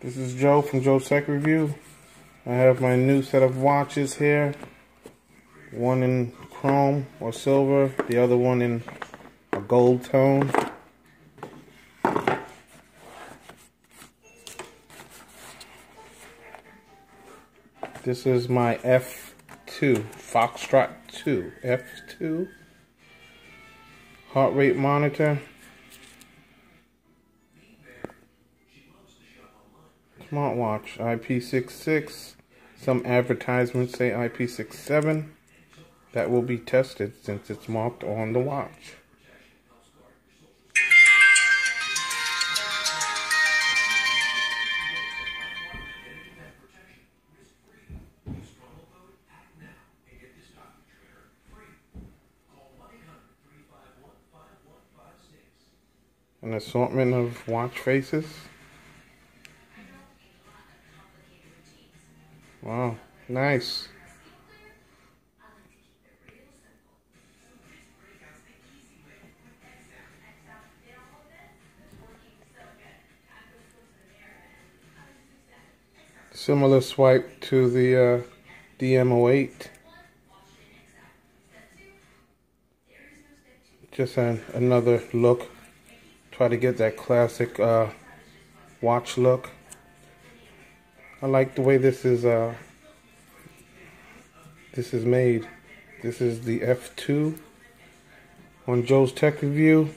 This is Joe from Joe's Tech Review. I have my new set of watches here. One in chrome or silver, the other one in a gold tone. This is my F2, Foxtrot 2, F2 heart rate monitor. Smartwatch, IP66. Some advertisements say IP67. That will be tested since it's marked on the watch. An assortment of watch faces. Wow, nice. Similar swipe to the uh, DM08. Just an, another look. Try to get that classic uh, watch look. I like the way this is uh, this is made. This is the F2 on Joe's Tech Review.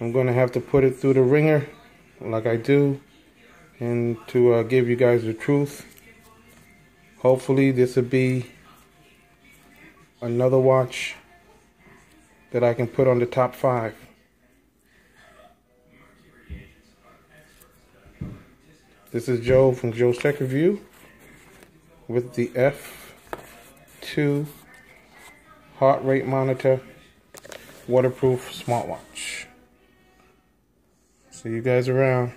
I'm going to have to put it through the wringer like I do and to uh, give you guys the truth. Hopefully this will be another watch that I can put on the top five. This is Joe from Joe's Tech Review with the F2 heart rate monitor waterproof smartwatch. See you guys around.